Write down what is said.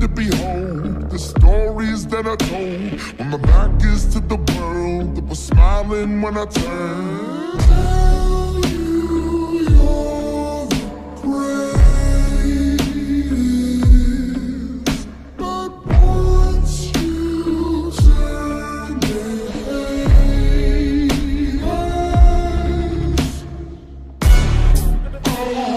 to behold. The stories that I told when my back is to the world that was smiling when I turned. Tell you you're the greatest, but once you turn oh.